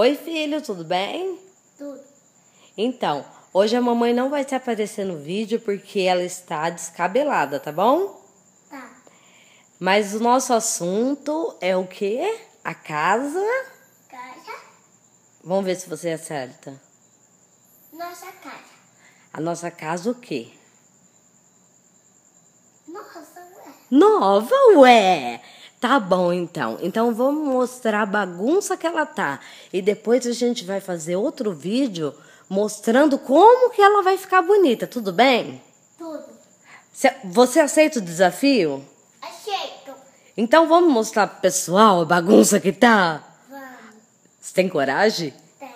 Oi, filho, tudo bem? Tudo. Então, hoje a mamãe não vai se aparecer no vídeo porque ela está descabelada, tá bom? Tá. Mas o nosso assunto é o quê? A casa. Casa. Vamos ver se você acerta. Nossa casa. A nossa casa o quê? Nossa, ué. Nova, ué! Tá bom, então. Então vamos mostrar a bagunça que ela tá. E depois a gente vai fazer outro vídeo mostrando como que ela vai ficar bonita, tudo bem? Tudo. Cê- Você aceita o desafio? Aceito. Então vamos mostrar pro pessoal a bagunça que tá? Vamos. Você tem coragem? Tenho.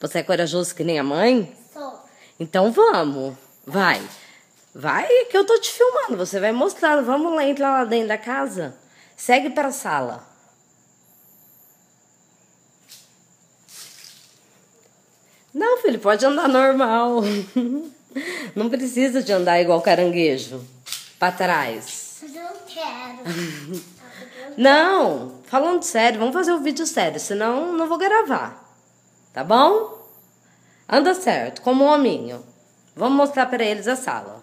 Você é corajoso que nem a mãe? Sou. Então vamos. Vai. Vai que eu tô te filmando. Você vai mostrando. Vamos lá, entrar lá dentro da casa. Segue para a sala. Não, filho, pode andar normal. Não precisa de andar igual caranguejo. Para trás. Mas eu não quero. Não, falando sério, vamos fazer um vídeo sério, senão não vou gravar. Tá bom? Anda certo, como um hominho. Vamos mostrar para eles a sala.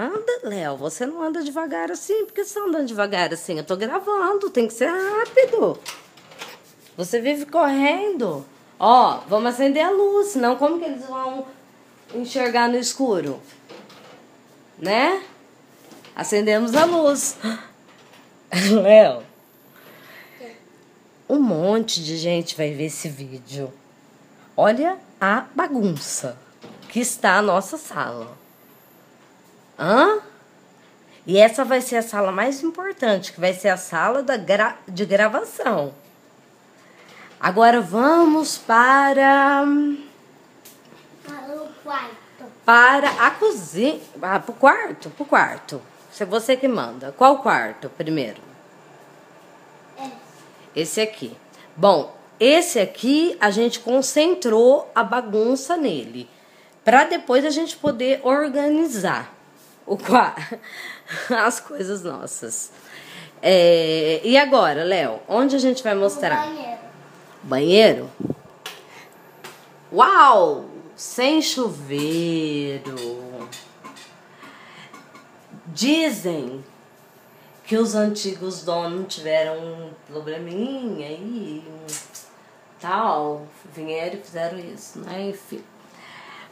Anda, Léo, você não anda devagar assim, porque você tá andando devagar assim? Eu tô gravando, tem que ser rápido. Você vive correndo. Ó, vamos acender a luz, senão como que eles vão enxergar no escuro? Né? Acendemos a luz. Léo, um monte de gente vai ver esse vídeo. Olha a bagunça que está a nossa sala. Hã? E essa vai ser a sala mais importante, que vai ser a sala da gra de gravação. Agora vamos para Ah, o quarto. para a cozinha, ah, pro quarto, pro quarto. Se é você que manda. Qual quarto primeiro? É. Esse aqui. Bom, esse aqui a gente concentrou a bagunça nele, para depois a gente poder organizar o qua- as coisas nossas. É, e agora, Léo, onde a gente vai mostrar? banheiro. Banheiro? Uau! Sem chuveiro. Dizem que os antigos donos tiveram um probleminha um tal, vieram e fizeram isso, né? Enfim.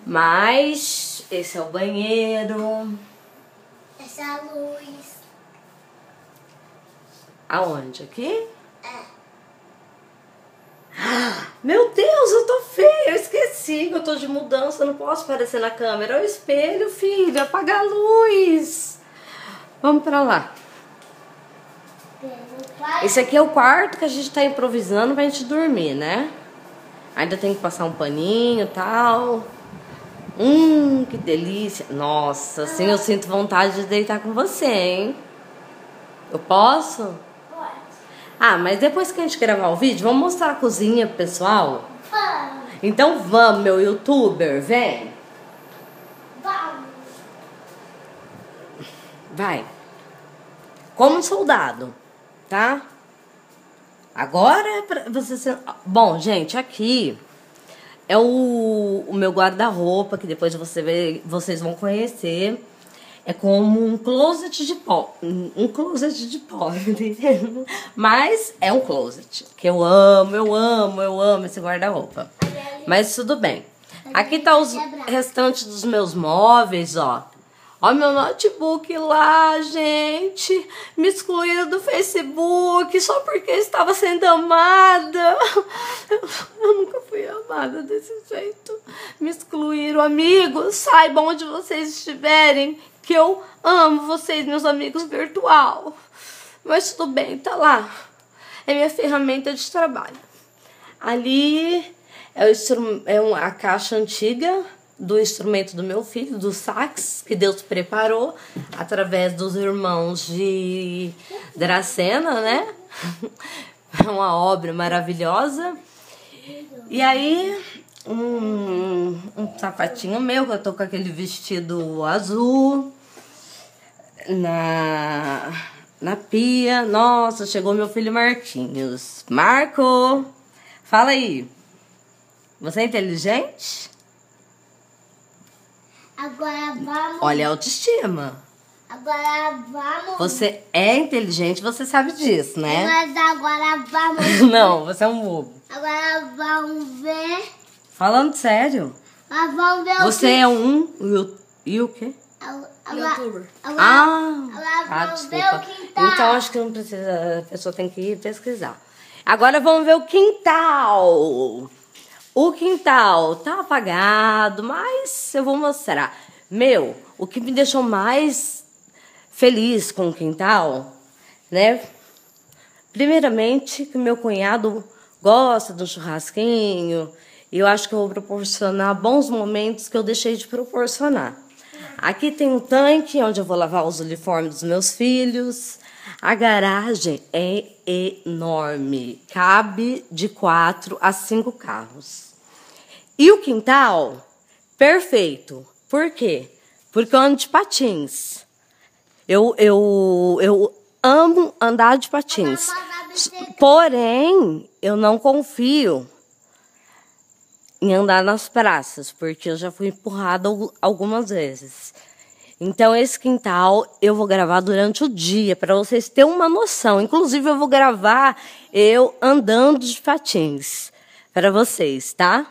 Mas esse é o banheiro. A luz. Aonde? Aqui? É. Meu Deus, eu tô feia, eu esqueci que eu tô de mudança, eu não posso aparecer na câmera. É o espelho, filho, apaga a luz. Vamos pra lá. Esse aqui é o quarto que a gente tá improvisando pra gente dormir, né? Ainda tem que passar um paninho e tal. Hum, que delícia. Nossa, assim eu sinto vontade de deitar com você, hein? Eu posso? Pode. Ah, mas depois que a gente gravar o vídeo, vamos mostrar a cozinha pro pessoal? Vamos. Então vamos, meu youtuber, vem. Vamos. Vai. Como um soldado, tá? Agora é pra você ser... Bom, gente, aqui é o, o meu guarda-roupa, que depois você vê, vocês vão conhecer. É como um closet de pó. Um closet de pó? Mas é um closet. Que eu amo, eu amo, eu amo esse guarda-roupa. Mas tudo bem. Aqui tá os restantes dos meus móveis, ó. Ó meu notebook lá, gente. Me excluíram do Facebook só porque estava sendo amada. Eu desse jeito. Me excluíram, amigos. Saibam onde vocês estiverem que eu amo vocês, meus amigos virtual. Mas tudo bem, tá lá. É minha ferramenta de trabalho. Ali é, o é um- a caixa antiga do instrumento do meu filho, do sax, que Deus preparou através dos irmãos de Dracena, né? É uma obra maravilhosa. E aí, um, um sapatinho meu, que eu tô com aquele vestido azul. na, na pia. Nossa, chegou meu filho Marquinhos. Marco, fala aí. Você é inteligente? Agora vamos. Olha a autoestima. Agora vamos. Você é inteligente, você sabe disso, né? Mas agora vamos. Não, você é um bobo. Agora vamos ver. Falando sério. Nós vamos ver Você é um. E o, quê? Youtuber. agora, Ah, agora ah, ver desculpa. o quintal. Então acho que não precisa, a pessoa tem que ir pesquisar. Agora vamos ver o quintal. O quintal tá apagado, mas eu vou mostrar. Meu, o que me deixou mais feliz com o quintal, né? Primeiramente, que meu cunhado gosta do churrasquinho. E eu acho que eu vou proporcionar bons momentos que eu deixei de proporcionar. Aqui tem um tanque onde eu vou lavar os uniformes dos meus filhos. A garagem é enorme, cabe de quatro a cinco carros. E o quintal, perfeito. Por quê? Porque eu ando de patins. Eu, eu, eu amo andar de patins. Porém, eu não confio em andar nas praças, porque eu já fui empurrada al- algumas vezes. Então, esse quintal eu vou gravar durante o dia, para vocês terem uma noção. Inclusive, eu vou gravar eu andando de patins para vocês, tá?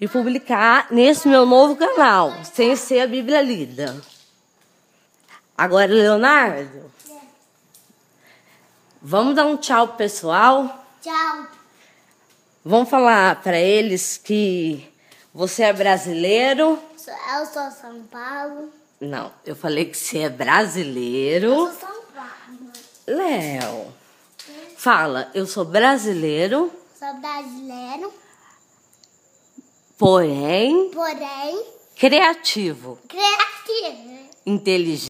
E publicar nesse meu novo canal, sem ser a Bíblia lida. Agora, Leonardo, vamos dar um tchau pro pessoal? Tchau. Vamos falar para eles que você é brasileiro. Eu sou São Paulo. Não, eu falei que você é Eu brasileiro. sou São Paulo. Léo, fala, eu sou brasileiro, Sou brasileiro, porém porém criativo, criativo. inteligente.